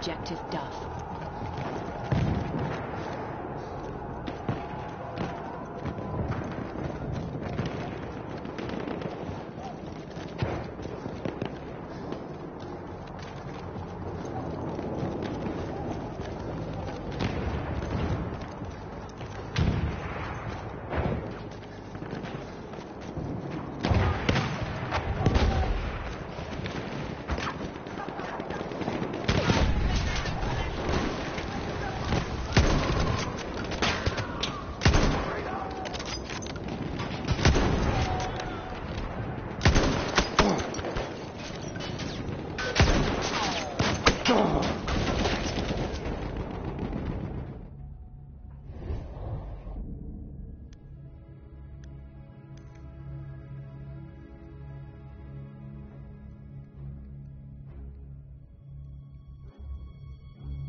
Objective done.